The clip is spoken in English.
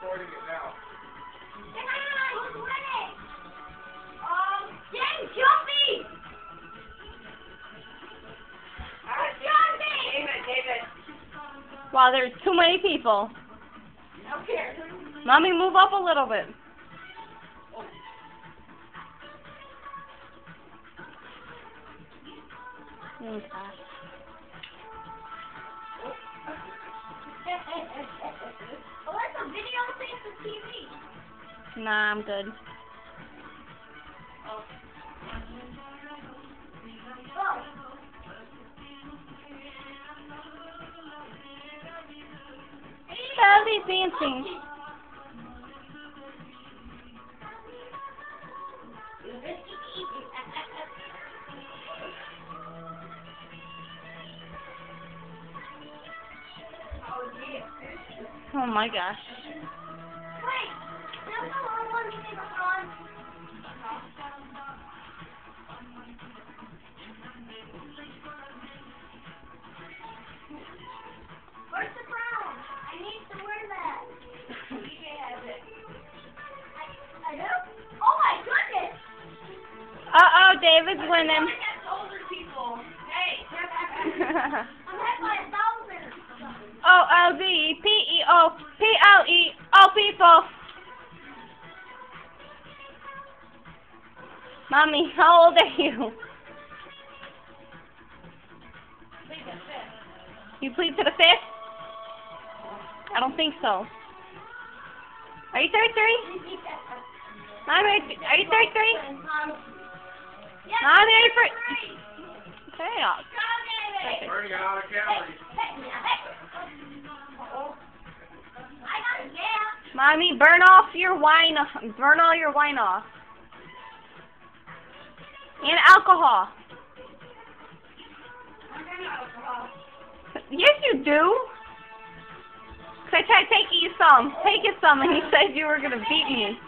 recording it now. James, jumpy! Jumpy! David, David. Wow, there's too many people. Up here. Mommy, move up a little bit. Okay. Alexa, Nah, I'm good. Belly dancing. Oh my gosh. A thousand. O L D P E O P L E O people. Mommy, how old are you? You plead to the fifth? I don't think so. Are you 33? Mommy, are are you 33? Yes, Mommy, are you three. fr- Okay, uh, Go, David. Burning out of calories. I got a gap. Mommy, burn off your wine. Burn all your wine off. And alcohol. Yes, you do. 'Cause I tried taking you some. Take you some, and you said you were going to beat me.